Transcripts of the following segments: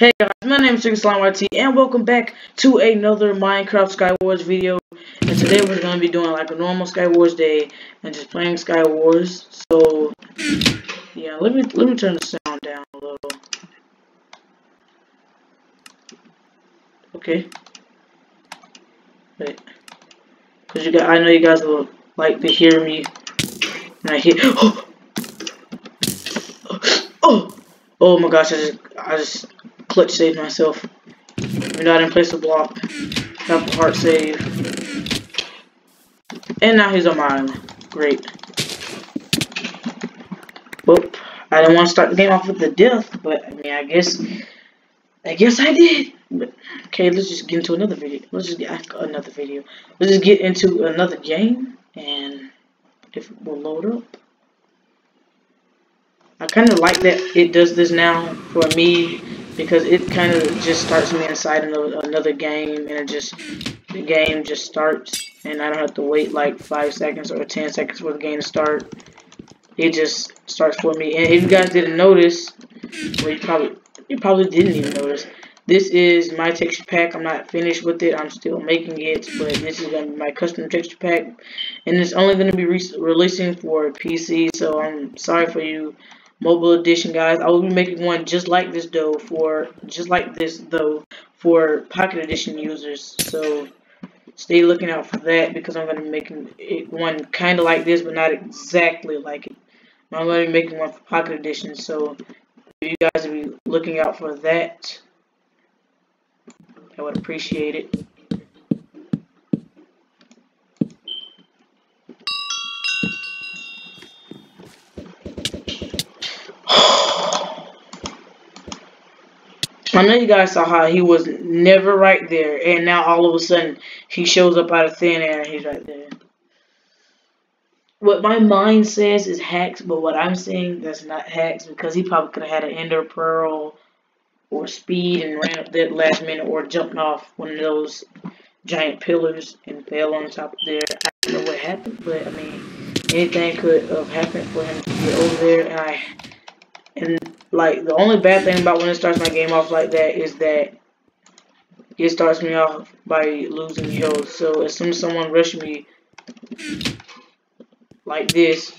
Hey guys, my name is Secret Slime and welcome back to another Minecraft Skywars video. And today we're going to be doing like a normal Skywars day and just playing Skywars. So, yeah, let me let me turn the sound down a little. Okay. Wait. Cause you guys, I know you guys will like to hear me. And I hear. Oh, oh, oh my gosh! I just, I just clutch save myself. I didn't place a block. Got the heart save. And now he's on my island. Great. Well, I didn't want to start the game off with the death, but I mean, I guess, I guess I did. But okay, let's just get into another video. Let's just get another video. Let's just get into another game, and if it will load up. I kind of like that it does this now for me because it kind of just starts me inside another, game and it just the game just starts and I don't have to wait like five seconds or ten seconds for the game to start. It just starts for me. And if you guys didn't notice well you probably you probably didn't even notice this is my texture pack. I'm not finished with it. I'm still making it but this is gonna be my custom texture pack and it's only gonna be re releasing for PC so I'm sorry for you mobile edition guys. I will be making one just like this though for just like this though for pocket edition users. So stay looking out for that because i'm going to be making it one kind of like this but not exactly like it. I'm going to be making one for pocket edition so you guys will be looking out for that. I would appreciate it I know you guys saw how he was never right there, and now all of a sudden he shows up out of thin air and he's right there. What my mind says is hacks, but what I'm saying that's not hacks because he probably could have had an ender pearl or speed and ran up that last minute or jumped off one of those giant pillars and fell on top of there. I don't know what happened, but I mean anything could have happened for him to get over there and I and like the only bad thing about when it starts my game off like that is that it starts me off by losing health. So as soon as someone rushes me like this,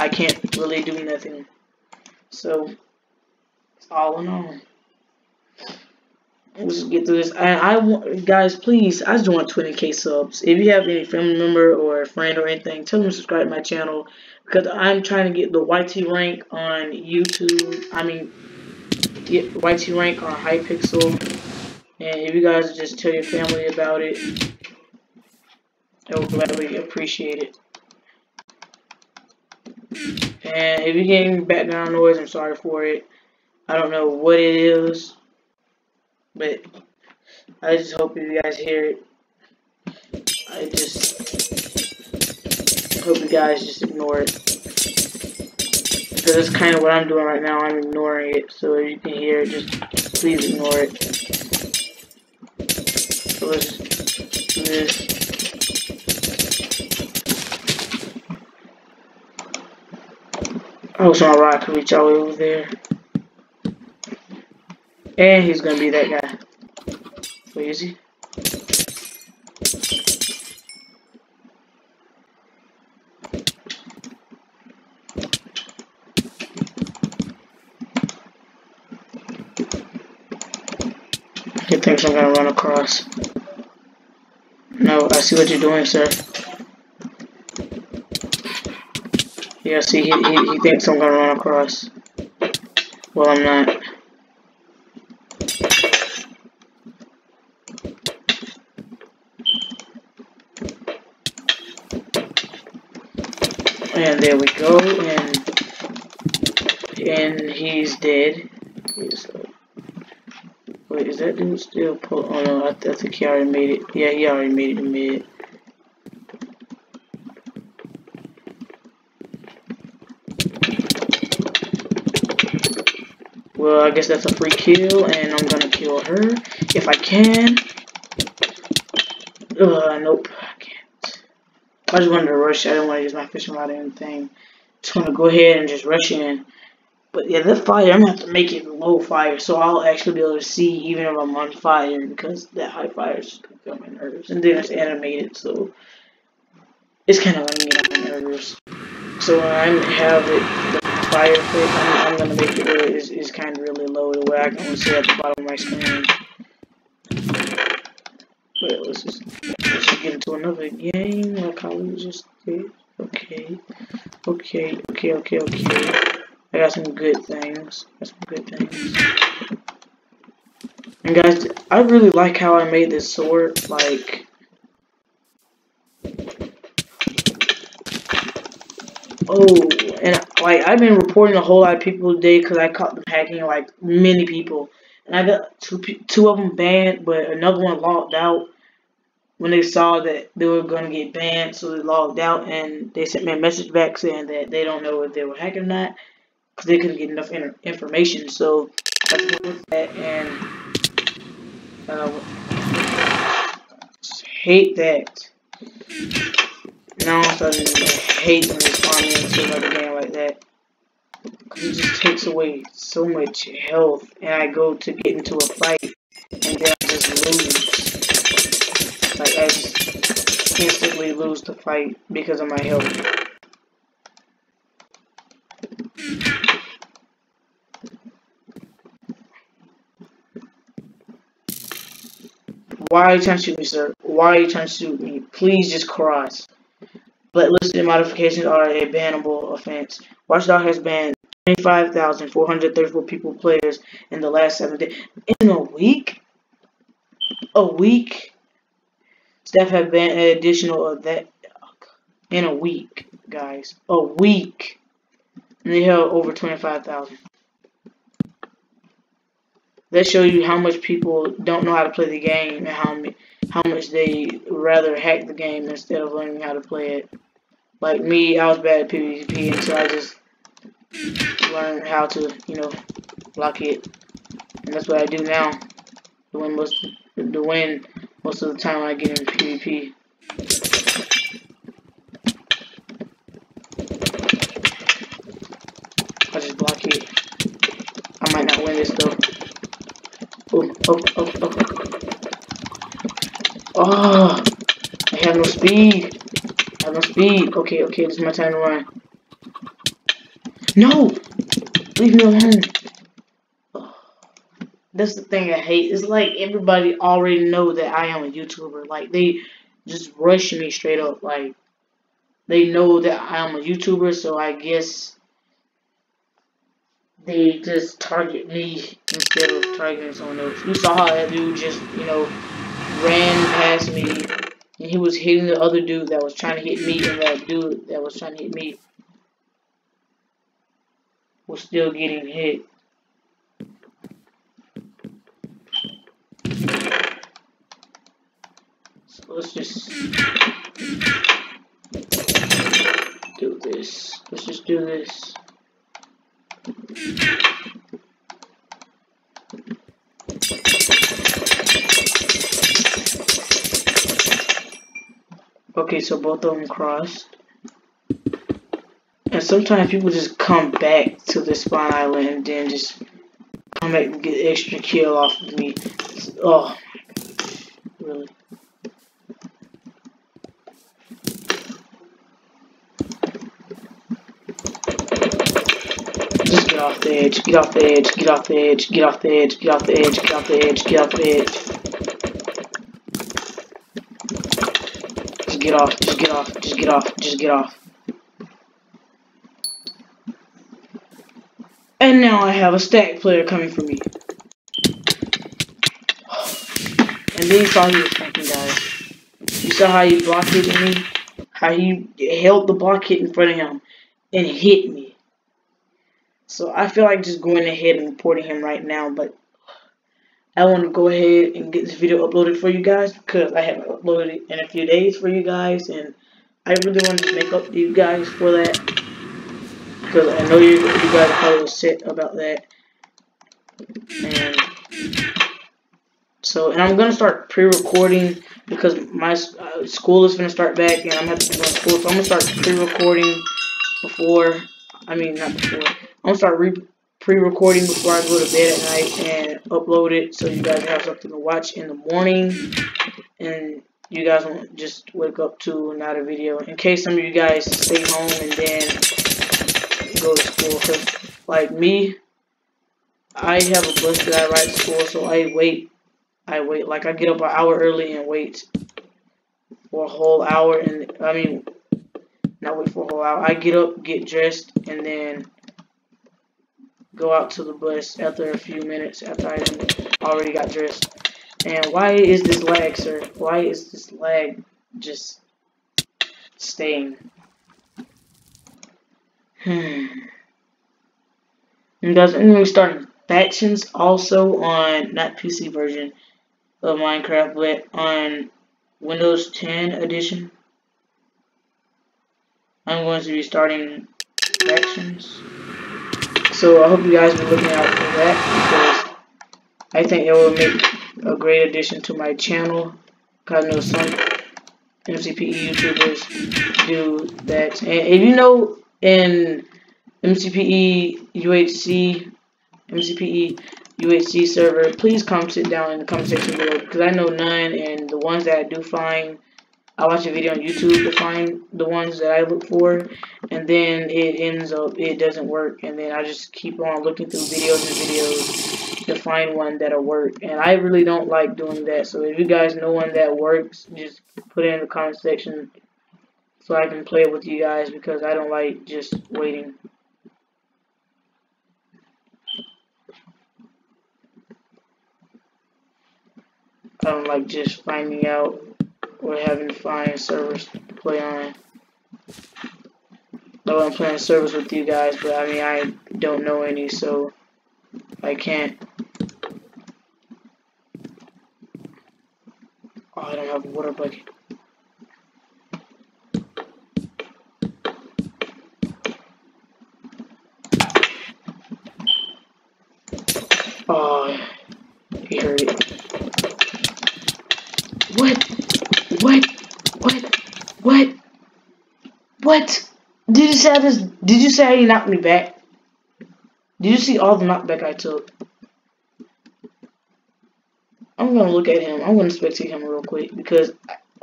I can't really do nothing. So it's all in all. Let's just get through this. And I want guys, please, I just want 20k subs. If you have any family member or friend or anything, tell them to subscribe to my channel because I'm trying to get the YT rank on YouTube. I mean, get YT rank on Hypixel. And if you guys just tell your family about it, I would gladly appreciate it. And if you're getting background noise, I'm sorry for it. I don't know what it is, but I just hope you guys hear it. I just hope you guys just ignore it. Because that's kind of what I'm doing right now. I'm ignoring it. So if you can hear it, just please ignore it. So let's do this. Oh, so my rock can reach all the way over there. And he's gonna be that guy. Where is he? He thinks I'm gonna run across. No, I see what you're doing, sir. Yeah, see, he, he, he thinks I'm gonna run across. Well, I'm not. And there we go, and and he's dead. He's, Wait, is that dude still pull? Oh no, I, I think he already made it. Yeah, he already made it to mid. Well, I guess that's a free kill, and I'm gonna kill her if I can. Uh, nope, I can't. I just wanted to rush. I didn't want to use my fishing rod or anything. Just to go ahead and just rush in But yeah, the fire, I'm gonna have to make it low fire so I'll actually be able to see even if I'm on fire because that high fire is just gonna get my nerves. And then it's animated, so it's kind of like getting on my nerves. So when I have it, the fire clip, I'm, I'm gonna make it where it is, is kind of really low the way I can see at the bottom of my screen. But let's just, let's get into another game like how we just did. Okay, okay, okay, okay, okay. I got some good things. Got some good things. And guys, I really like how I made this sword. Like, oh, and like I've been reporting a whole lot of people today because I caught them hacking like many people, and I got two two of them banned, but another one logged out when they saw that they were going to get banned, so they logged out and they sent me a message back saying that they don't know if they were hacking or not because they couldn't get enough information. So I with that and uh, hate that. Now of a sudden, hate when spawn me into another game like that. Because it just takes away so much health, and I go to get into a fight, and then I just lose. Like, I just instantly lose the fight because of my health. Why are you trying to shoot me, sir? Why are you trying to shoot me? Please just cross. Blacklisted modifications are a bannable offense. Watchdog has banned 25,434 people players in the last seven days. In a week? A week? Staff have banned an additional of that in a week, guys. A week. And they held over 25,000. That show you how much people don't know how to play the game and how how much they rather hack the game instead of learning how to play it. Like me, I was bad at PvP, and so I just learned how to, you know, block it. And that's what I do now. To win most, to win most of the time I get in PvP. I just block it. I might not win this though. Oh, oh, oh, oh. I have no speed. I have no speed. Okay, okay, this is my time to run. No! Leave me alone. That's the thing I hate. It's like everybody already know that I am a YouTuber. Like, they just rush me straight up. Like, they know that I am a YouTuber, so I guess they just target me instead of targeting someone else. You saw how that dude just, you know, ran past me and he was hitting the other dude that was trying to hit me and that dude that was trying to hit me was still getting hit. So let's just do this. Let's just do this. Okay, so both of them crossed. And sometimes people just come back to the spawn island and then just come back and get extra kill off of me. Oh, really? Just get off the edge, get off the edge, get off the edge, get off the edge, get off the edge, get off the edge, get off the edge. Just get off, just get off, just get off, just get off. And now I have a stack player coming for me. And then you saw he was fucking guys. You saw how he blocked hitting me? How he held the block hit in front of him and hit me. So I feel like just going ahead and reporting him right now, but I want to go ahead and get this video uploaded for you guys because I haven't uploaded it in a few days for you guys, and I really want to make up to you guys for that because I know you, you guys are probably upset about that. And so, and I'm gonna start pre-recording because my uh, school is gonna start back, and I'm gonna have to go to school, so I'm gonna start pre-recording before. I mean, not before. I'm gonna start re pre-recording before I go to bed at night and upload it so you guys have something to watch in the morning. And you guys won't just wake up to another video. In case some of you guys stay home and then go to school. Because like me I have a bus that I ride to school so I wait. I wait. Like I get up an hour early and wait for a whole hour and I mean not wait for a whole hour. I get up get dressed and then go out to the bus after a few minutes after I already got dressed and why is this lag, sir? Why is this lag just staying? Hmm. And guys, anyway, starting factions also on not PC version of Minecraft, but on Windows 10 edition. I'm going to be starting factions. So I hope you guys be looking out for that because I think it will make a great addition to my channel. Cause I know some MCPE YouTubers do that. And if you know in MCPE UHC, MCPE UHC server, please come sit down in the comment section below because I know none and the ones that I do find I watch a video on YouTube to find the ones that I look for, and then it ends up, it doesn't work, and then I just keep on looking through videos and videos to find one that'll work, and I really don't like doing that, so if you guys know one that works, just put it in the comment section so I can play with you guys, because I don't like just waiting. I don't like just finding out or having find servers to play on. Though I'm playing servers with you guys, but I mean, I don't know any, so I can't. Oh, I don't have a water bucket. Oh, he heard it. What? What? What? What? What? Did you say this? Did you say he knocked me back? Did you see all the knockback I took? I'm gonna look at him. I'm gonna spectate him real quick because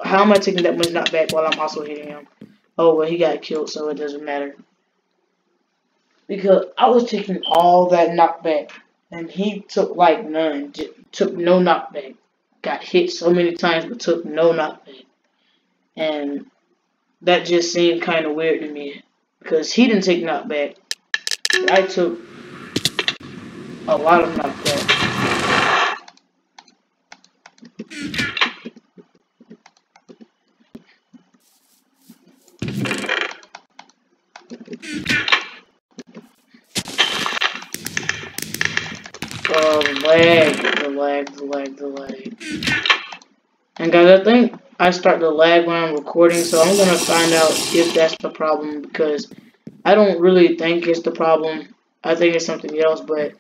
how am I taking that much knockback while I'm also hitting him? Oh well, he got killed, so it doesn't matter. Because I was taking all that knockback, and he took like none. took no knockback got hit so many times but took no knockback. And that just seemed kind of weird to me because he didn't take knockback. I took a lot of knockback. Oh, lag, the lag, the lag, the lag. And guys, I think I start to lag when I'm recording, so I'm going to find out if that's the problem, because I don't really think it's the problem. I think it's something else, but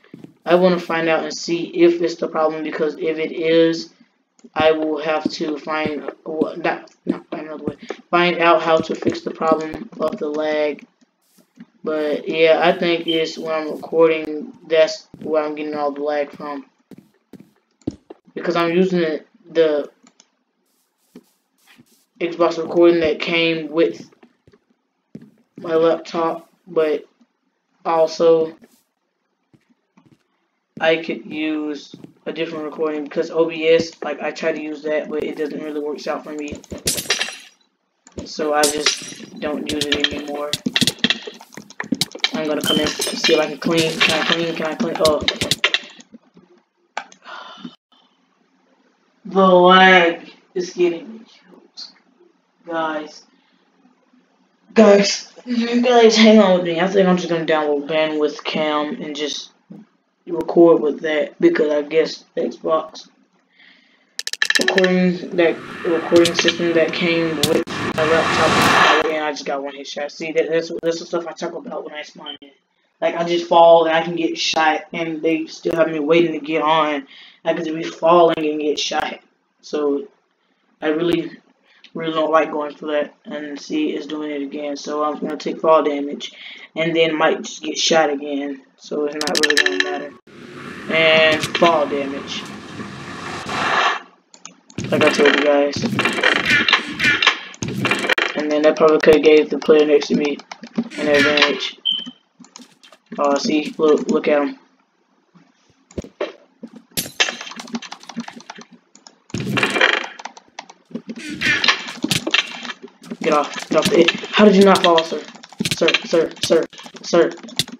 I want to find out and see if it's the problem, because if it is, I will have to find, not, not find another way, find out how to fix the problem of the lag but yeah, I think it's when I'm recording, that's where I'm getting all the lag from. Because I'm using the Xbox recording that came with my laptop, but also I could use a different recording because OBS, like I try to use that, but it doesn't really work out for me. So I just don't use it anymore. I'm gonna come in see if I can clean. Can I clean? Can I clean? Oh. The lag is getting me killed. Guys. Guys. You guys, hang on with me. I think I'm just gonna download Bandicam and just record with that because I guess Xbox recording that recording system that came with my laptop and I just got one hit shot. See that that's that's the stuff I talk about when I spawn in. Like I just fall and I can get shot and they still have me waiting to get on. I could be falling and get shot. So I really really don't like going for that and see it's doing it again. So I'm gonna take fall damage and then might just get shot again. So it's not really gonna matter. And fall damage. Like I told you guys. And then that probably could have gave the player next to me an advantage. Oh, uh, see, look, look at him. Get off. Get off the it. How did you not fall, sir? Sir, sir, sir, sir,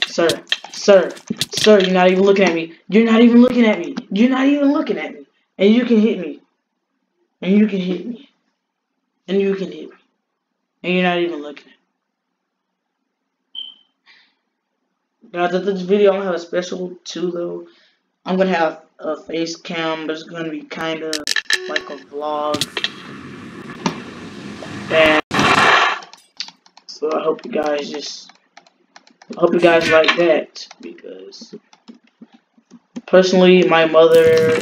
sir, sir, sir, you're not even looking at me. You're not even looking at me. You're not even looking at me. And you can hit me. And you can hit me. And you can hit me. And you're not even looking at me. Now, this video, I'm to have a special too, though. I'm to have a face cam, but it's to be kind of like a vlog. And so I hope you guys just, I hope you guys like that because personally, my mother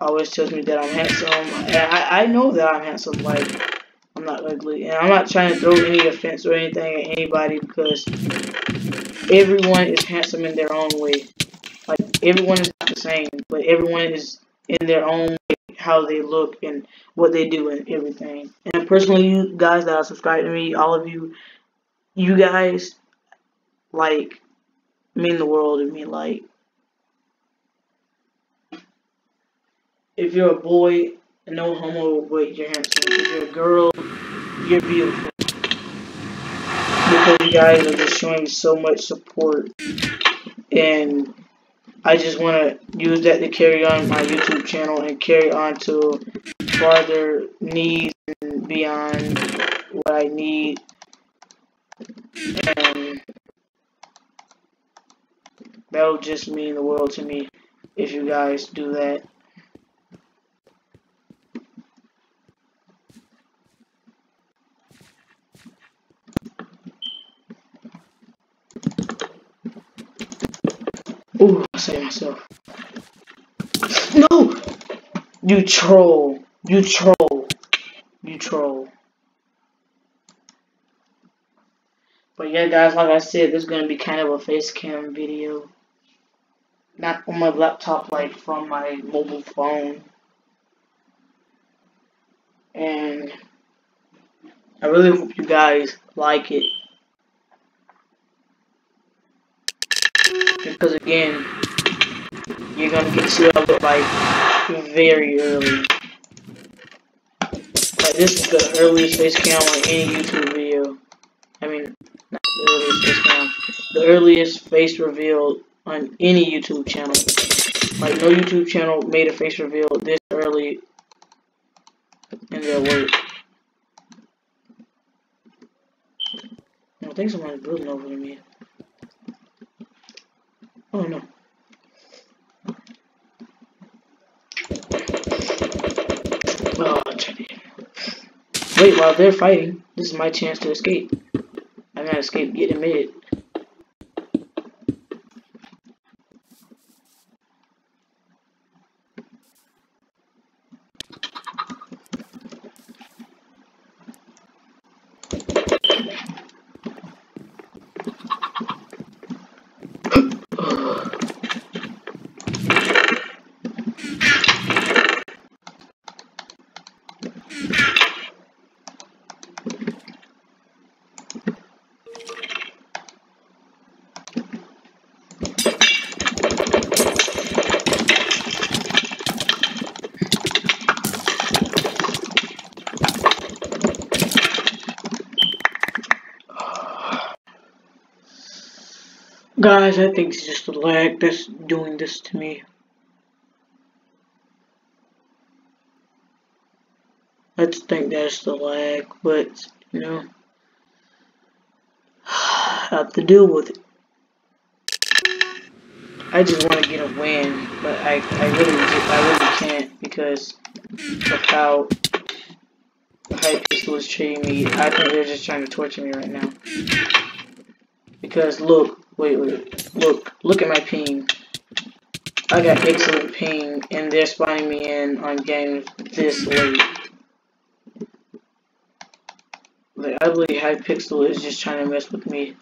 always tells me that I'm handsome, and I, I know that I'm handsome. Like I'm not ugly, and I'm not trying to throw any offense or anything at anybody because everyone is handsome in their own way. Like everyone is not the same, but everyone is in their own way how they look and what they do and everything. And personally, you guys that are subscribed to me, all of you, you guys like mean the world to me. Like if you're a boy, no homo, but you're handsome. If you're a girl, you're beautiful. You guys are just showing so much support. And I just want to use that to carry on my YouTube channel and carry on to farther needs and beyond what I need and that'll just mean the world to me if you guys do that. Ooh, I say myself. No! You troll. You troll. You troll. But yeah, guys, like I said, this is going to be kind of a face cam video. Not on my laptop, like from my mobile phone. And I really hope you guys like it. Because again, you're to get to what like very early. Like this is the earliest face cam on any YouTube video. I mean, the earliest face cam. The earliest face reveal on any YouTube channel. Like no YouTube channel made a face reveal this early in their work. I think someone's building over to me. Oh no. Oh, Wait, while they're fighting, this is my chance to escape. I gotta escape getting mid. Guys, I think it's just the lag that's doing this to me. I just think that's the lag, but, you know, I have to deal with it. I just want to get a win, but I, I really, I really can't because of how Hypixel is treating me. I think they're just trying to torture me right now. Because look, Wait, wait. Look, look at my ping. I got excellent ping, and they're spawning me in on games this late. Like, I believe Hypixel is just trying to mess with me.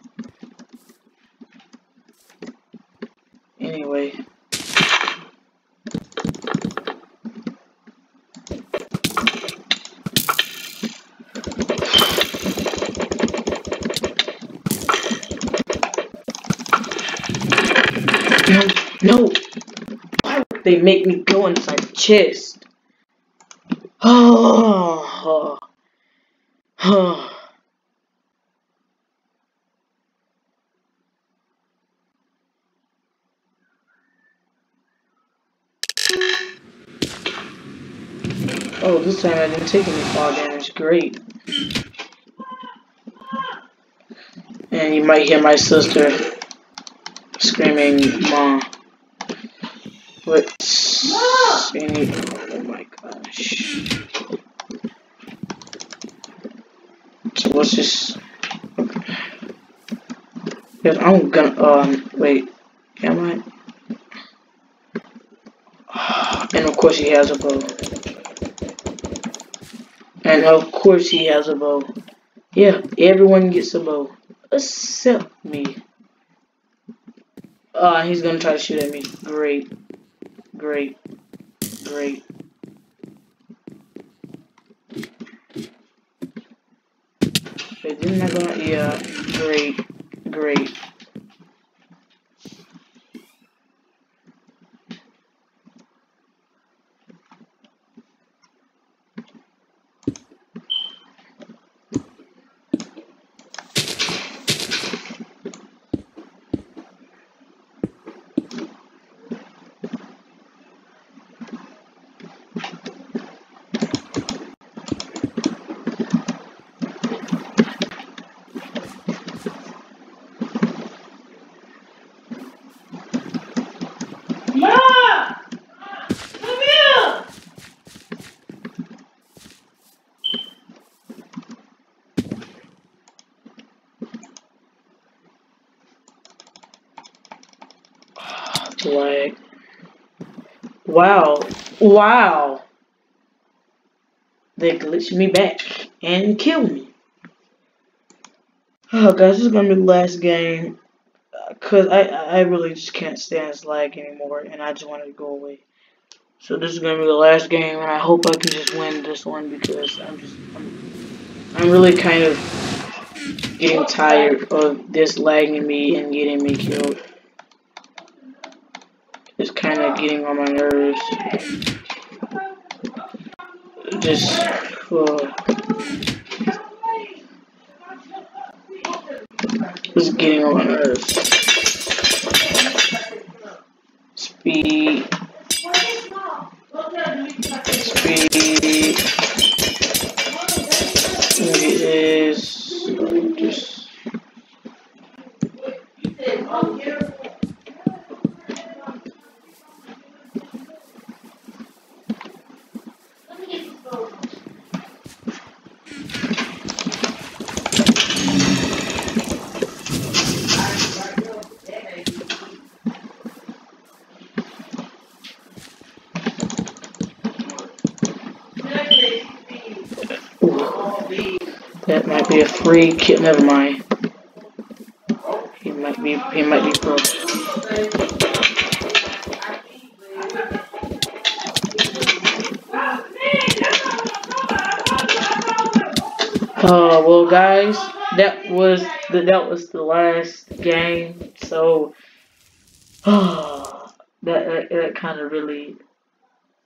Anyway. No, no. Why would they make me go inside chest? Oh. Oh. Oh, this time I didn't take any fall damage. Great. And you might hear my sister screaming, Mom. Let's see. Oh my gosh. So let's just. Because I'm gonna. Um, wait. Am I? And of course he has a bow. And of course he has a bow. Yeah, everyone gets a bow. Except me. Uh, he's gonna try to shoot at me. Great. Great. Great. Wait, didn't go? Yeah. Great. Great. Like, wow, wow. They glitched me back and killed me. Oh, guys, this is gonna be the last game. Uh, Cause I I really just can't stand this lag anymore, and I just want to go away. So this is gonna be the last game, and I hope I can just win this one because I'm just I'm, I'm really kind of getting tired of this lagging me and getting me killed. It's kind of getting on my nerves. Just, uh, it's getting on my nerves. Speed. Speed. It is just. That free kit. Never mind. He might be. He might be pro. Uh, well, guys, that was the that was the last game. So, uh, that that, that kind of really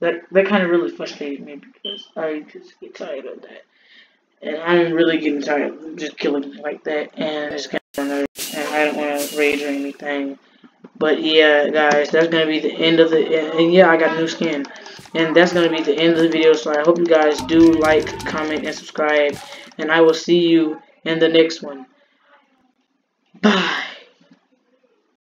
that that kind of really frustrated me because I just get tired of that. And I'm really getting tired of just killing like that, and it's kind of and I don't want to rage or anything. But yeah, guys, that's gonna be the end of the. And yeah, I got new skin, and that's gonna be the end of the video. So I hope you guys do like, comment, and subscribe, and I will see you in the next one. Bye.